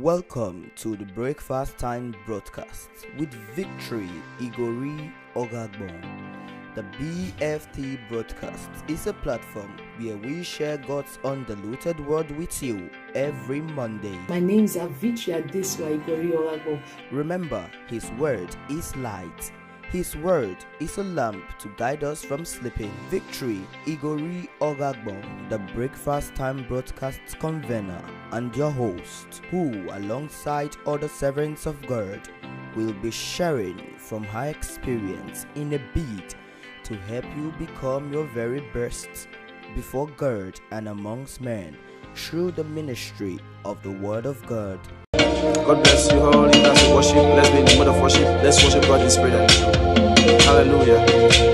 Welcome to the Breakfast Time broadcast with Victory Igori Oghagbon. The BFT broadcast is a platform where we share God's undiluted word with you every Monday. My name is Victory Adesuwa Igori Oghagbon. Remember, His word is light. His word is a lamp to guide us from sleeping. Victory Igori Oghagbon, the Breakfast Time broadcast convener and your host, who, alongside other servants of God, will be sharing from her experience in a bid to help you become your very best before God and amongst men through the ministry of the Word of God. God bless you guys to worship. Let's be in the mood of worship. Let's worship God in spirit. Hallelujah.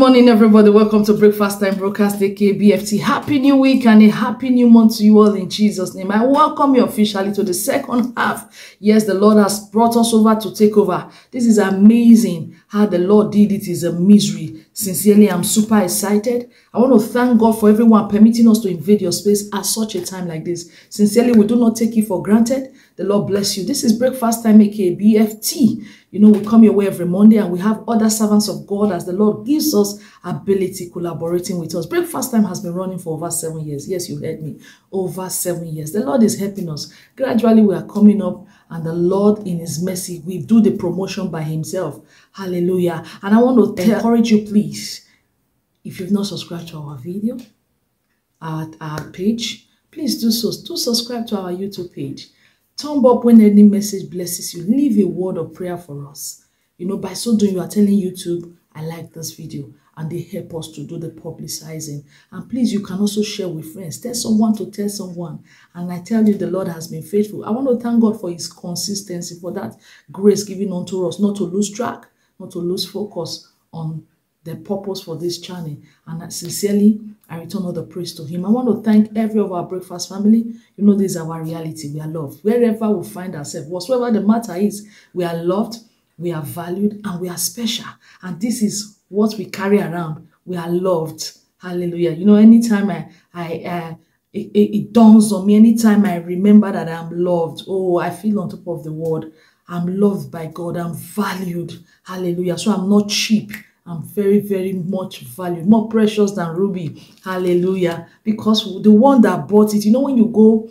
Morning, everybody. Welcome to Breakfast Time Broadcast, aka BFT. Happy New Week and a happy new month to you all in Jesus' name. I welcome you officially to the second half. Yes, the Lord has brought us over to take over. This is amazing how the Lord did it. Is a misery. Sincerely, I'm super excited. I want to thank God for everyone permitting us to invade your space at such a time like this. Sincerely, we do not take it for granted. The Lord bless you. This is Breakfast Time, aka BFT. You know, we come your way every Monday and we have other servants of God as the Lord gives us ability collaborating with us. Breakfast Time has been running for over seven years. Yes, you heard me. Over seven years. The Lord is helping us. Gradually, we are coming up and the Lord in his mercy will do the promotion by himself. Hallelujah. And I want to encourage you, please, if you've not subscribed to our video, our, our page, please do so. Do subscribe to our YouTube page. Thumb up when any message blesses you. Leave a word of prayer for us. You know, by so doing, you are telling YouTube, I like this video. And they help us to do the publicizing. And please, you can also share with friends. Tell someone to tell someone. And I tell you, the Lord has been faithful. I want to thank God for his consistency, for that grace given unto us, not to lose track, not to lose focus on the purpose for this channel. And I sincerely, I return all the praise to Him. I want to thank every of our breakfast family. You know, this is our reality. We are loved. Wherever we find ourselves, whatsoever the matter is, we are loved, we are valued, and we are special. And this is what we carry around. We are loved. Hallelujah. You know, anytime I, I, uh, it, it, it dawns on me, anytime I remember that I'm loved, oh, I feel on top of the world. I'm loved by God. I'm valued. Hallelujah. So I'm not cheap. I'm very, very much valued, more precious than ruby. Hallelujah. Because the one that bought it, you know, when you go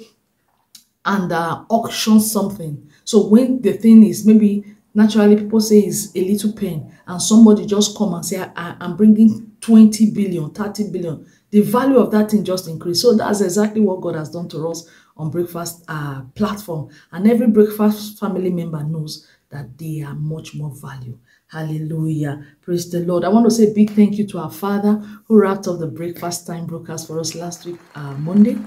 and uh, auction something, so when the thing is maybe naturally people say it's a little pen, and somebody just come and say, I, I'm bringing 20 billion, 30 billion, the value of that thing just increase. So that's exactly what God has done to us on breakfast uh, platform. And every breakfast family member knows that they are much more value. Hallelujah. Praise the Lord. I want to say a big thank you to our father who wrapped up the breakfast time broadcast for us last week, uh, Monday.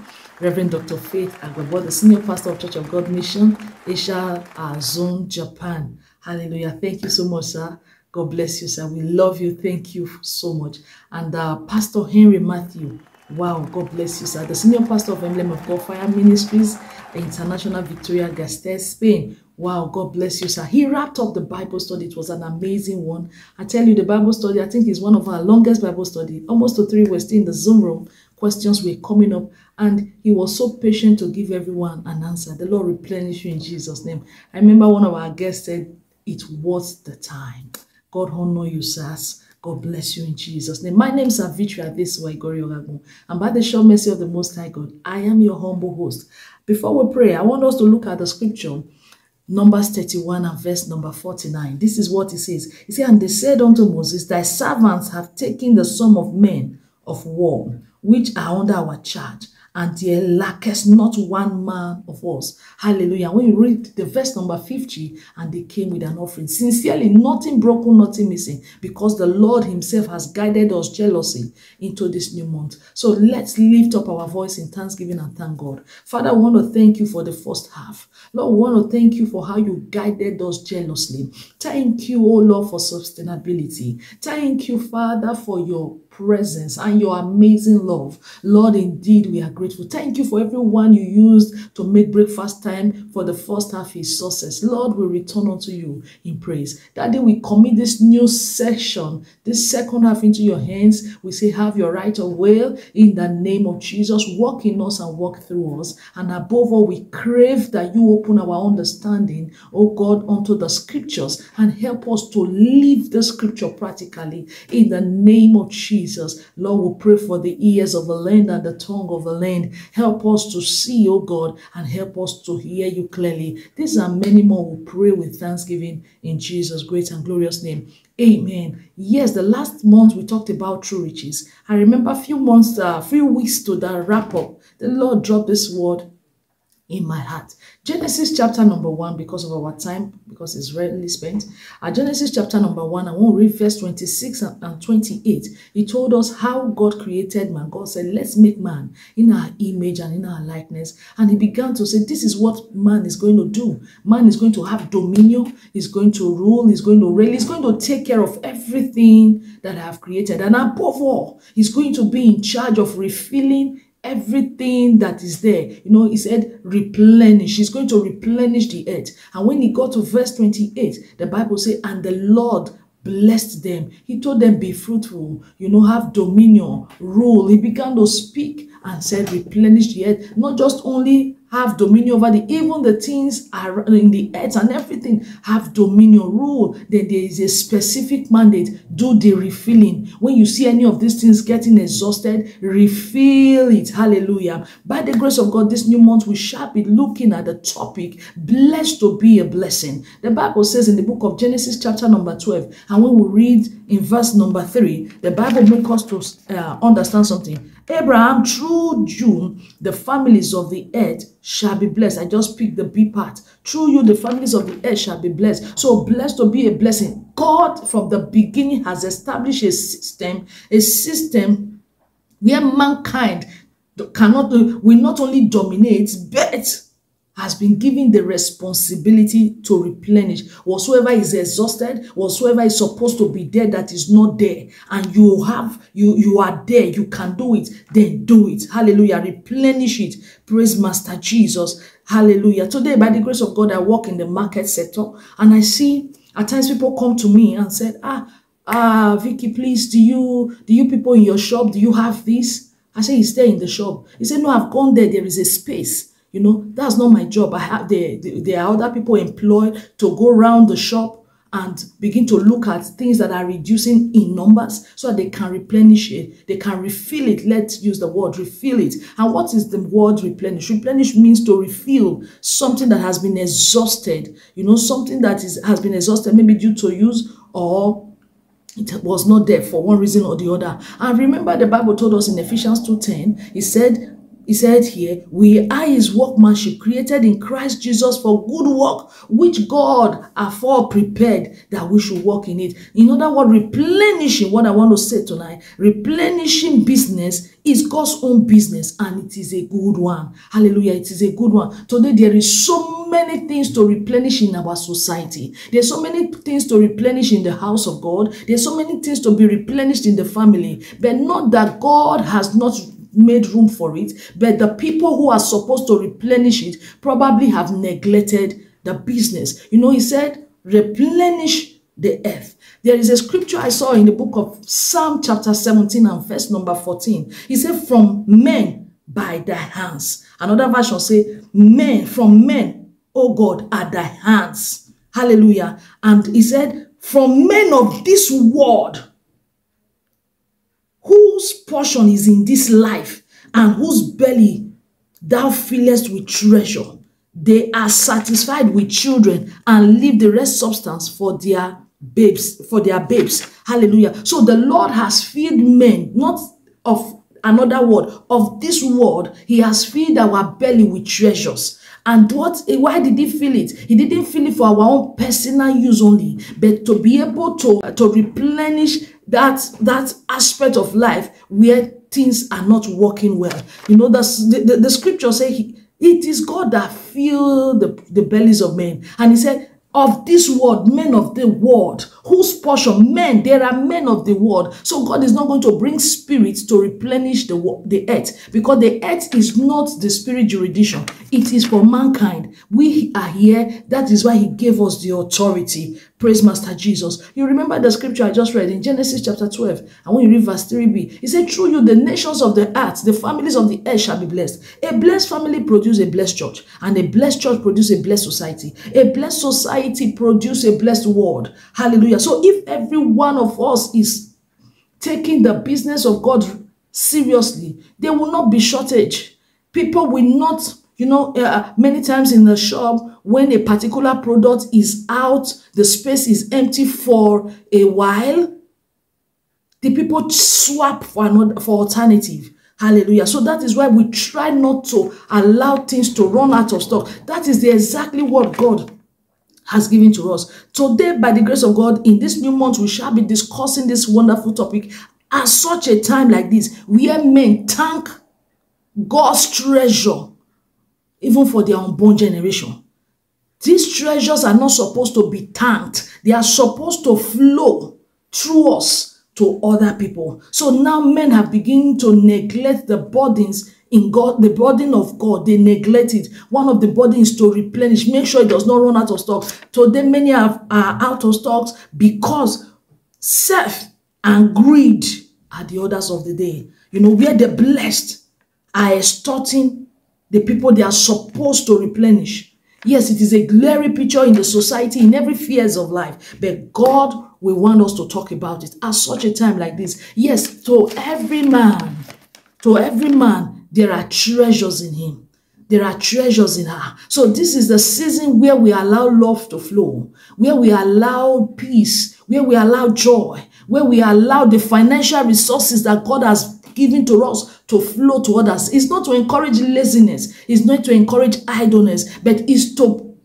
Reverend Dr. Faith Agwabo, the senior pastor of Church of God Mission, Asia uh, Zone, Japan. Hallelujah. Thank you so much, sir. God bless you, sir. We love you. Thank you so much. And uh, Pastor Henry Matthew. Wow, God bless you, sir. The senior pastor of Emblem of God Fire Ministries, International Victoria Gasteiz, Spain. Wow, God bless you, sir. He wrapped up the Bible study. It was an amazing one. I tell you, the Bible study, I think, is one of our longest Bible study. Almost to three, we're still in the Zoom room. Questions were coming up, and he was so patient to give everyone an answer. The Lord replenish you in Jesus' name. I remember one of our guests said, It was the time. God honor you, sirs. God bless you in Jesus' name. My name is Victory Adesuwa Igori Oghagbon. And by the short mercy of the Most High God, I am your humble host. Before we pray, I want us to look at the scripture, Numbers 31 and verse number 49. This is what it says. He said, And they said unto Moses, Thy servants have taken the sum of men of war, which are under our charge, and there lacketh not one man of us. Hallelujah. When you read the verse number 50, and they came with an offering, sincerely, nothing broken, nothing missing, because the Lord Himself has guided us jealously into this new month. So let's lift up our voice in thanksgiving and thank God. Father, we want to thank you for the first half. Lord, we want to thank you for how you guided us jealously. Thank you, oh Lord, for sustainability. Thank you, Father, for your presence and your amazing love. Lord, indeed, we are grateful. Thank you for everyone you used to make breakfast time for the first half is success. Lord, we return unto you in praise. Daddy, we commit this new session, this second half into your hands. We say, have your right of will in the name of Jesus. Walk in us and walk through us. And above all, we crave that you open our understanding, oh God, unto the scriptures and help us to live the scripture practically in the name of Jesus. Jesus. Lord, we pray for the ears of the land and the tongue of the land. Help us to see, oh God, and help us to hear you clearly. These are many more. We pray with thanksgiving in Jesus' great and glorious name. Amen. Yes, the last month we talked about true riches. I remember a few months, a uh, few weeks to that wrap up, the Lord dropped this word in my heart. Genesis chapter number one, because of our time, because it's rarely spent. At Genesis chapter number one, I want to read verse 26 and 28. He told us how God created man. God said, Let's make man in our image and in our likeness. And he began to say, This is what man is going to do. Man is going to have dominion, he's going to rule, he's going to reign, he's going to take care of everything that I have created. And above all, he's going to be in charge of refilling everything that is there. You know, he said, replenish. He's going to replenish the earth. And when he got to verse 28, the Bible says, and the Lord blessed them. He told them, be fruitful, you know, have dominion, rule. He began to speak and said, replenish the earth. Not just only have dominion over the even the things are in the earth and everything have dominion rule. Then there is a specific mandate do the refilling. When you see any of these things getting exhausted refill it. Hallelujah. By the grace of god this new month we shall be looking at the topic blessed to be a blessing. The bible says in the book of genesis chapter number 12 and when we read in verse number 3 the bible makes us to uh, understand something Abraham, through you, the families of the earth shall be blessed. I just picked the B part. Through you, the families of the earth shall be blessed. So blessed to be a blessing. God from the beginning has established a system, a system where mankind cannot, will not only dominate, but has been given the responsibility to replenish. Whatsoever is exhausted whatsoever is supposed to be there that is not there and you have you you are there you can do it then do it. Hallelujah. Replenish it. Praise master jesus. Hallelujah. Today by the grace of god i work in the market sector and i see at times people come to me and said ah ah vicky please do you do you people in your shop do you have this? I say he's there in the shop. He said no i've gone there. There is a space you know, that's not my job. I have there, there are other people employed to go around the shop and begin to look at things that are reducing in numbers so that they can replenish it. They can refill it. Let's use the word refill it. And what is the word replenish? Replenish means to refill something that has been exhausted. You know, something that is has been exhausted, maybe due to use or it was not there for one reason or the other. And remember the Bible told us in Ephesians 2.10, it said, he said here, we are his workmanship created in Christ Jesus for good work, which God afore prepared that we should walk in it. In other words, replenishing what I want to say tonight, replenishing business is God's own business and it is a good one. Hallelujah. It is a good one. Today, there is so many things to replenish in our society. There's so many things to replenish in the house of God. There's so many things to be replenished in the family. But not that God has not made room for it, but the people who are supposed to replenish it probably have neglected the business. You know, he said, replenish the earth. There is a scripture I saw in the book of Psalm chapter 17 and verse number 14. He said, from men by thy hands. Another version say, men, from men, oh God, are thy hands. Hallelujah. And he said, from men of this world, whose portion is in this life and whose belly thou fillest with treasure. They are satisfied with children and leave the rest substance for their babes, for their babes. Hallelujah. So the Lord has filled men, not of another word, of this world. He has filled our belly with treasures. And what why did he fill it? He didn't fill it for our own personal use only, but to be able to, to replenish that that aspect of life where things are not working well. You know, the, the, the scripture say he, it is God that fill the, the bellies of men. And he said, of this world, men of the world, whose portion, men, there are men of the world. So God is not going to bring spirits to replenish the, the earth because the earth is not the spirit jurisdiction. It is for mankind. We are here. That is why he gave us the authority. Praise Master Jesus. You remember the scripture I just read in Genesis chapter 12. And when you read verse 3b, he said, through you, the nations of the earth, the families of the earth shall be blessed. A blessed family produce a blessed church. And a blessed church produce a blessed society. A blessed society produce a blessed world. Hallelujah. So if every one of us is taking the business of God seriously, there will not be shortage. People will not you know, uh, many times in the shop, when a particular product is out, the space is empty for a while, the people swap for another for alternative. Hallelujah. So that is why we try not to allow things to run out of stock. That is the exactly what God has given to us. Today, by the grace of God, in this new month, we shall be discussing this wonderful topic at such a time like this, where men thank God's treasure even for their unborn generation. These treasures are not supposed to be tanked. They are supposed to flow through us to other people. So now men have begun to neglect the burdens in God, the burden of God. They neglect it. One of the burdens to replenish. Make sure it does not run out of stock. Today, many have, are out of stocks because self and greed are the orders of the day. You know, where the blessed are extorting the people they are supposed to replenish. Yes, it is a glaring picture in the society, in every fears of life, but God will want us to talk about it at such a time like this. Yes, to every man, to every man, there are treasures in him. There are treasures in her. So this is the season where we allow love to flow, where we allow peace, where we allow joy, where we allow the financial resources that God has given to us to flow to others. It's not to encourage laziness. It's not to encourage idleness, but it's to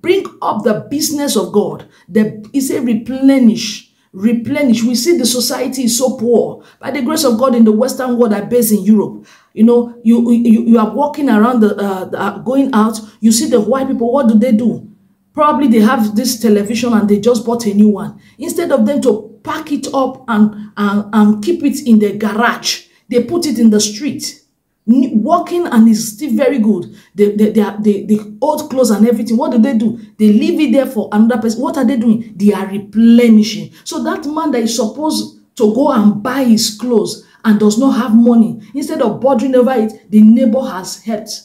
bring up the business of God. The, it's a replenish. Replenish. We see the society is so poor. By the grace of God in the Western world, I base in Europe. You know, you, you, you are walking around, the, uh, the, uh, going out, you see the white people, what do they do? Probably they have this television and they just bought a new one. Instead of them to pack it up and, and, and keep it in the garage, they put it in the street. Working and it's still very good. The, the, the, the, the old clothes and everything, what do they do? They leave it there for another person. What are they doing? They are replenishing. So that man that is supposed to go and buy his clothes and does not have money, instead of bothering over it, the neighbor has helped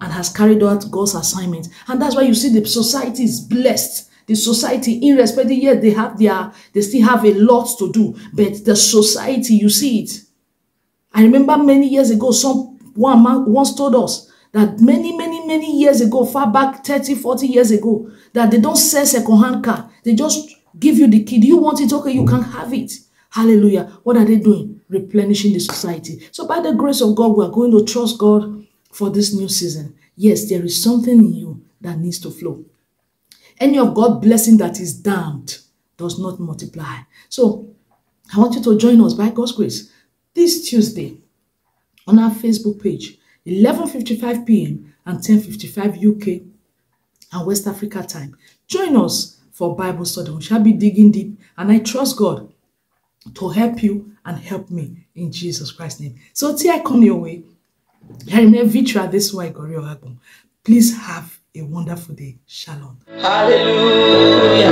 and has carried out God's assignment. And that's why you see the society is blessed. The society, irrespective, yet they have their, they still have a lot to do. But the society, you see it, I remember many years ago, some one man once told us that many, many, many years ago, far back 30, 40 years ago, that they don't sell second-hand car. They just give you the key. Do you want it? Okay, you can have it. Hallelujah. What are they doing? Replenishing the society. So by the grace of God, we are going to trust God for this new season. Yes, there is something new that needs to flow. Any of God's blessing that is dammed does not multiply. So I want you to join us by God's grace this Tuesday on our Facebook page, 11.55 p.m. and 10.55 UK and West Africa time. Join us for Bible study. We shall be digging deep and I trust God to help you and help me in Jesus Christ's name. So till I come your way, I this way, Please have a wonderful day. Shalom. Hallelujah.